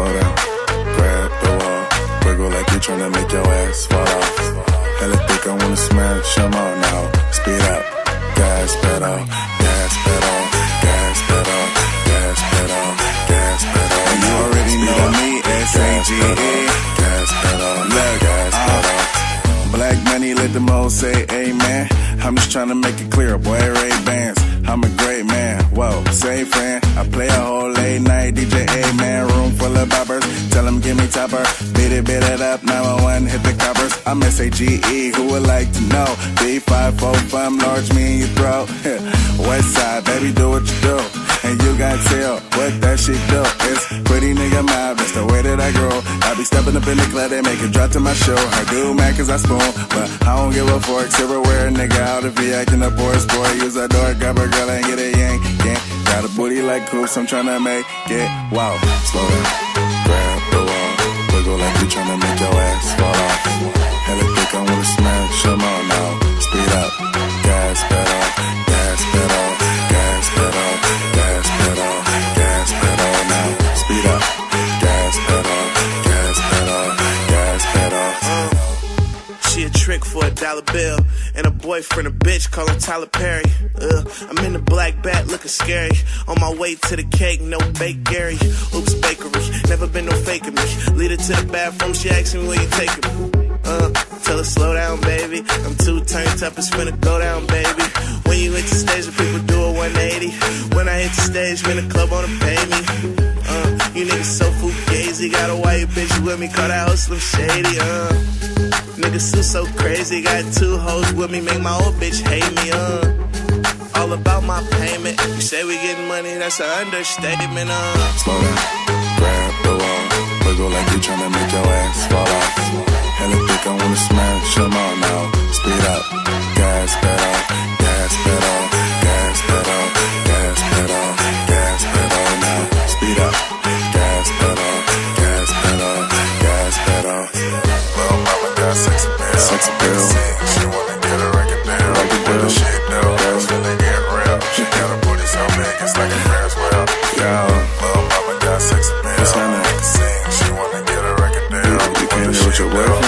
slow down, grab the wall, wiggle like you're trying to make your ass fall off. Hella think I wanna smash them all now. Speed up, gas pedal, gas pedal, gas pedal, gas pedal, gas pedal. And you already know me, S-A-G-E. Gas pedal, Look, gas uh, pedal. Black money, let the most say amen. I'm just trying to make it clear, boy, Ray Bans. I'm a great man, whoa, say friend. I play a whole late night. Of boppers, tell them give me topper. Beat it, beat it up, 911, hit the coppers. I'm S-A-G-E, who would like to know? B545, large me in your throat. West side, baby, do what you do. And you got tell what that shit do. It's pretty nigga mob, that's the way that I grow. I be stepping up in the club, they make it drop to my show. I do man cause I spoon, but I don't give a fork. Silverware, nigga out if he acting a sport. Use a door, grab a girl and get a yank, yank. Got a booty like coops, I'm tryna make it wow. Slow down, grab the wall, wiggle like you're trying to make your ass fall off. Trick for a dollar bill. And a boyfriend, a bitch, call him Tyler Perry. Uh, I'm in the black bat looking scary. On my way to the cake, no bake Gary. Oops, bakery. Never been no faking me. Lead her to the bathroom, she asking me where you taking me. Uh, tell her slow down, baby. I'm too turned up, it's finna go down, baby. When you hit the stage, the people do a 180. When I hit the stage, when the club wanna pay me. Uh, you niggas so fugazi. Got a white bitch with me, call that hoe Slim Shady. Uh, niggas still so crazy. Got two hoes with me, make my old bitch hate me. Uh, all about my payment. You say we getting money, that's an understatement. Uh, Slow down, grab the wall, wiggle like you're trying to make your ass fall off. Hella think I wanna smash them all now. Speed up, gas pedal, gas pedal, gas pedal, gas pedal, gas pedal now. Speed up, gas pedal, gas pedal, gas pedal. Got sex appeal, sex appeal. She wanna get a record deal, record deal. Shit though, girls finna get real. She got a booty so big, it's like a Ferris wheel. Yo, little mama got sex appeal. Sing, she wanna get a record deal. You came here with your boyfriend?